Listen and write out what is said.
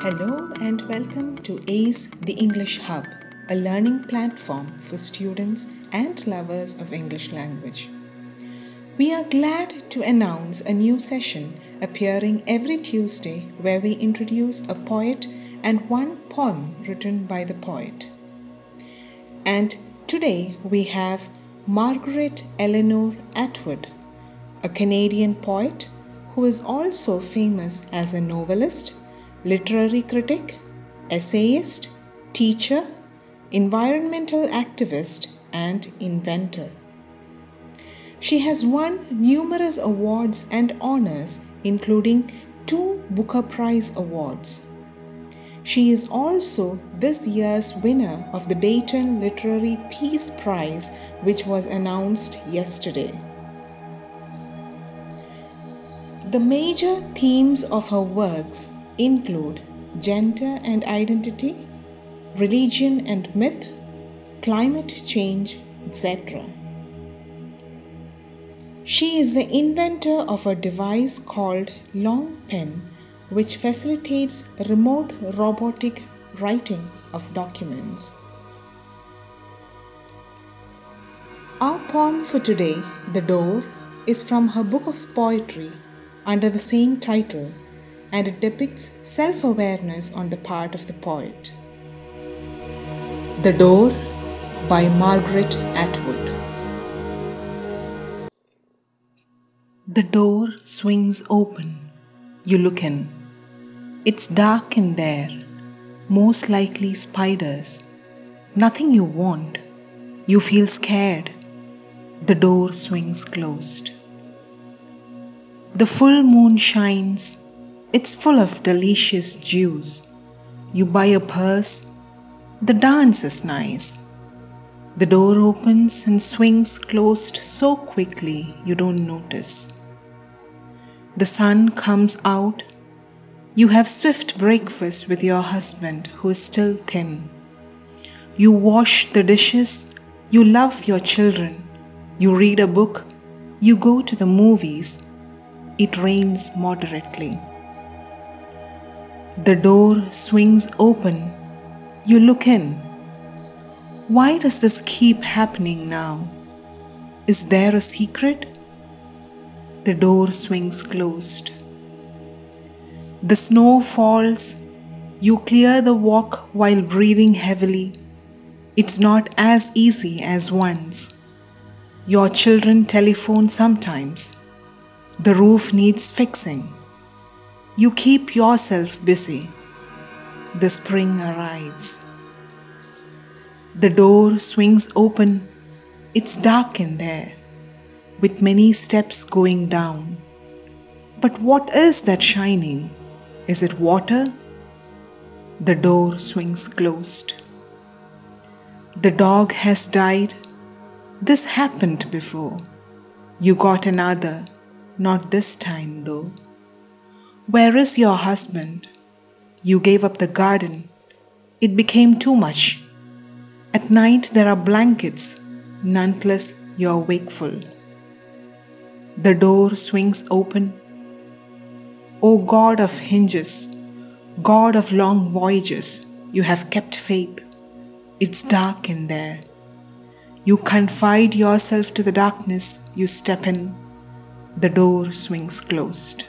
Hello and welcome to ACE the English Hub, a learning platform for students and lovers of English language. We are glad to announce a new session appearing every Tuesday where we introduce a poet and one poem written by the poet. And today we have Margaret Eleanor Atwood, a Canadian poet who is also famous as a novelist literary critic, essayist, teacher, environmental activist, and inventor. She has won numerous awards and honors, including two Booker Prize awards. She is also this year's winner of the Dayton Literary Peace Prize, which was announced yesterday. The major themes of her works include gender and identity, religion and myth, climate change, etc. She is the inventor of a device called Long Pen, which facilitates remote robotic writing of documents. Our poem for today, The Door, is from her book of poetry under the same title and it depicts self awareness on the part of the poet. The Door by Margaret Atwood. The door swings open. You look in. It's dark in there, most likely spiders. Nothing you want. You feel scared. The door swings closed. The full moon shines it's full of delicious juice. You buy a purse. The dance is nice. The door opens and swings closed so quickly you don't notice. The sun comes out. You have swift breakfast with your husband who is still thin. You wash the dishes. You love your children. You read a book. You go to the movies. It rains moderately. The door swings open. You look in. Why does this keep happening now? Is there a secret? The door swings closed. The snow falls. You clear the walk while breathing heavily. It's not as easy as once. Your children telephone sometimes. The roof needs fixing. You keep yourself busy. The spring arrives. The door swings open. It's dark in there, with many steps going down. But what is that shining? Is it water? The door swings closed. The dog has died. This happened before. You got another, not this time though. Where is your husband? You gave up the garden. It became too much. At night there are blankets, nonetheless you're wakeful. The door swings open. O God of hinges, God of long voyages, you have kept faith. It's dark in there. You confide yourself to the darkness, you step in. The door swings closed.